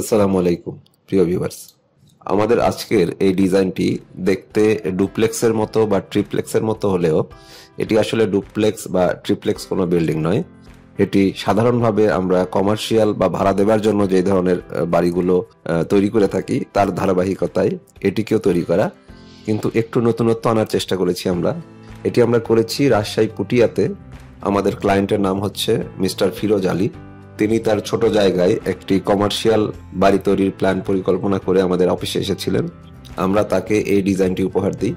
আসসালামু আলাইকুম, প্রিয় ভিউয়ার্স আমাদের আজকের এই ডিজাইনটি দেখতে ডুপ্লেক্সের মতো বা ট্রিপ্লেক্সের মতো হলেও এটি আসলে ডুপ্লেক্স বা ট্রিপ্লেক্স কোনো বিল্ডিং নয়। এটি সাধারণভাবে আমরা কমার্শিয়াল বা ভাড়া দেবার জন্য যে ধরনের বাড়িগুলো তৈরি করে থাকি, তার ধারাবাহিকতায় এটিকেও তৈরি করা। কিন্তু একটু নতুনত্ব আনার চেষ্টা করেছি আমরা। এটি আমরা করেছি রাজশাহী পুটিয়াতে আমাদের ক্লায়েন্টের নাম হচ্ছে মিস্টার ফিরোজ আলী। তিনি তার ছোট জায়গায় একটি কমার্শিয়াল বাড়ি তৈরির প্ল্যান পরিকল্পনা করে আমাদের অফিসে এসেছিলেন। আমরা তাকে এই ডিজাইনটি উপহার দিই।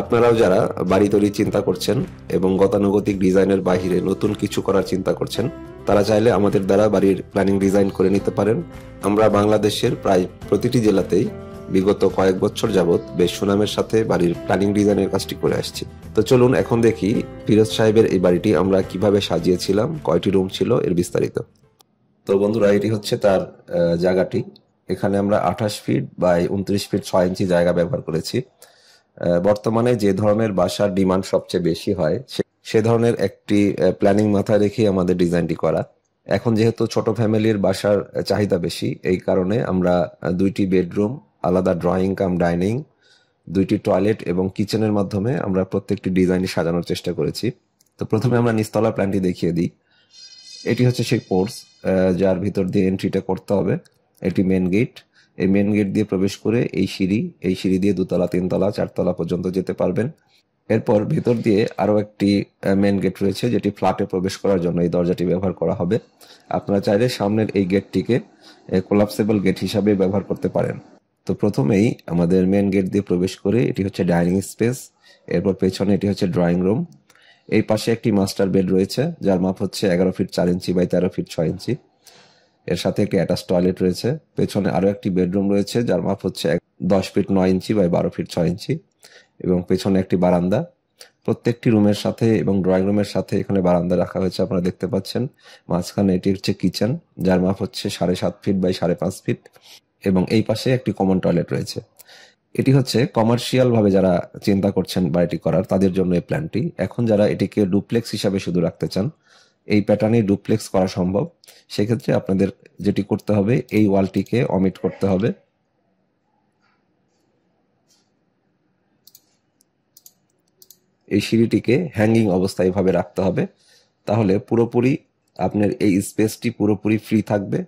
আপনারাও যারা বাড়ি তৈরির চিন্তা করছেন এবং গতানুগতিক ডিজাইনের বাহিরে নতুন কিছু করার চিন্তা করছেন, তারা চাইলে আমাদের দ্বারা বাড়ির প্ল্যানিং ডিজাইন করে নিতে পারেন। আমরা বাংলাদেশের প্রায় প্রতিটি জেলাতেই বিগত কয়েক বছর যাবৎ বেশ সুনামের সাথে বাড়ির প্ল্যানিং ডিজাইনের কাজটি করে আসছি। তো চলুন এখন দেখি ফিরোজ সাহেবের এই বাড়িটি আমরা কীভাবে সাজিয়েছিলাম, কয়টি রুম ছিল, এর বিস্তারিত। তো বন্ধুরা, এটি হচ্ছে তার জায়গাটি। এখানে আমরা আঠাশ ফিট বাই উনত্রিশ ফিট ছয় ইঞ্চি জায়গা ব্যবহার করেছি। বর্তমানে যে ধরনের বাসার ডিমান্ড সবচেয়ে বেশি হয়, সে ধরনের একটি প্ল্যানিং মাথায় রেখে আমাদের ডিজাইনটি করা। এখন যেহেতু ছোট ফ্যামিলির বাসার চাহিদা বেশি, এই কারণে আমরা দুইটি বেডরুম, আলাদা ড্রয়িং কাম, ডাইনিং, দুইটি টয়লেট এবং কিচেনের মাধ্যমে আমরা প্রত্যেকটি ডিজাইন সাজানোর চেষ্টা করেছি। তো প্রথমে আমরা নিস্তলা প্ল্যানটি দেখিয়ে দিই। এটি হচ্ছে সেই কোর্স যার ভিতর দিয়ে এন্ট্রিটা করতে হবে। এটি মেন গেট এই মেন গেট দিয়ে প্রবেশ করে এই সিঁড়ি এই সিঁড়ি দিয়ে দুতলা, তিনতলা, চারতলা পর্যন্ত যেতে পারবেন। এরপর ভিতর দিয়ে আরও একটি মেন গেট রয়েছে, যেটি ফ্ল্যাটে প্রবেশ করার জন্য এই দরজাটি ব্যবহার করা হবে। আপনারা চাইলে সামনের এই গেটটিকে কোলাপসেবল গেট হিসাবে ব্যবহার করতে পারেন। তো প্রথমেই আমাদের মেন গেট দিয়ে প্রবেশ করে এটি হচ্ছে ডাইনিং স্পেস এরপর পেছনে এটি হচ্ছে ড্রয়িং রুম এই পাশে একটি মাস্টার বেড রয়েছে, যার মাপ হচ্ছে এগারো ফিট চার ইঞ্চি বাই তেরো ফিট ছয় ইঞ্চি। এর সাথে একটি অ্যাটাচ টয়লেট রয়েছে, পেছনে আরও একটি বেডরুম রয়েছে, যার মাপ হচ্ছে দশ ফিট নয় ইঞ্চি বাই বারো ফিট ছয় ইঞ্চি এবং পেছনে একটি বারান্দা। প্রত্যেকটি রুমের সাথে এবং ড্রয়িং রুমের সাথে এখানে বারান্দা রাখা হয়েছে, আপনারা দেখতে পাচ্ছেন। মাঝখানে এটি হচ্ছে কিচেন যার মাপ হচ্ছে সাড়ে সাত ফিট বাই সাড়ে পাঁচ ফিট এবং এই পাশে একটি কমন টয়লেট রয়েছে। এটি হচ্ছে কমার্শিয়াল ভাবে যারা চিন্তা করছেন বাড়িটি করার, তাদের জন্য এই প্ল্যানটি এখন যারা এটিকে ডুপ্লেক্স হিসাবে শুধু রাখতে চান, এই প্যাটার্নে ডুপ্লেক্স করা সম্ভব। সেক্ষেত্রে আপনাদের যেটি করতে হবে, এই ওয়ালটিকে অমিট করতে হবে। এই সিঁড়িটিকে হ্যাঙ্গিং অবস্থায় এভাবে রাখতে হবে। তাহলে পুরোপুরি আপনার এই স্পেসটি পুরোপুরি ফ্রি থাকবে।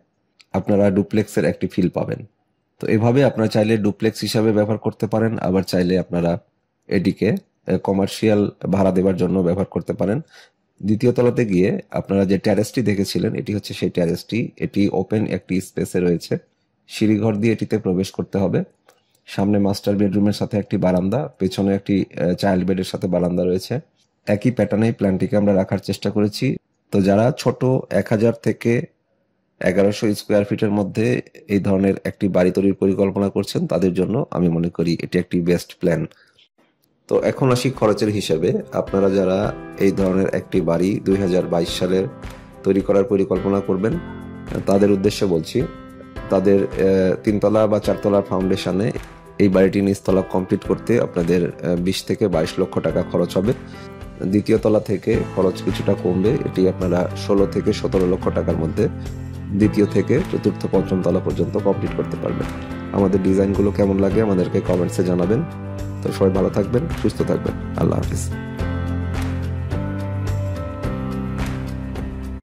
আপনারা ডুপ্লেক্সের একটি ফিল পাবেন। তো এভাবে আপনারা চাইলে ডুপ্লেক্স হিসাবে ব্যবহার করতে পারেন, আবার চাইলে আপনারা এটিকে কমার্শিয়াল ভাড়া দেওয়ার জন্য ব্যবহার করতে পারেন। দ্বিতীয় তলাতে গিয়ে আপনারা যে ট্যারেসটি দেখেছিলেন, এটি হচ্ছে সেই ট্যারেসটি এটি ওপেন একটি স্পেসে রয়েছে। সিঁড়িঘর দিয়ে এটিতে প্রবেশ করতে হবে। সামনে মাস্টার বেডরুমের সাথে একটি বারান্দা, পেছনে একটি চাইল্ড বেডের সাথে বারান্দা রয়েছে। একই প্যাটার্নে প্ল্যানটিকে আমরা রাখার চেষ্টা করেছি। তো যারা ছোট, এক হাজার থেকে এগারোশো স্কোয়ার ফিটের মধ্যে এই ধরনের একটি বাড়ি তৈরির পরিকল্পনা করছেন, তাদের জন্য আমি মনে করি এটি একটি বেস্ট প্ল্যান তো এখন আসি খরচের হিসাবে। আপনারা যারা এই ধরনের একটি বাড়ি দুই হাজার বাইশ সালের তৈরি করার পরিকল্পনা করবেন, তাদের উদ্দেশ্যে বলছি, তাদের তিনতলা বা চারতলার ফাউন্ডেশনে এই বাড়িটি নিচতলা কমপ্লিট করতে আপনাদের বিশ থেকে বাইশ লক্ষ টাকা খরচ হবে। দ্বিতীয় তলা থেকে খরচ কিছুটা কমবে, এটি আপনারা ষোলো থেকে সতেরো লক্ষ টাকার মধ্যে দ্বিতীয় থেকে চতুর্থ পঞ্চম তলা পর্যন্ত কমপ্লিট করতে পারবেন। আমাদের ডিজাইনগুলো কেমন লাগে আমাদেরকে কমেন্টসে জানাবেন। তো সবাই ভালো থাকবেন, সুস্থ থাকবেন। আল্লাহ হাফিজ।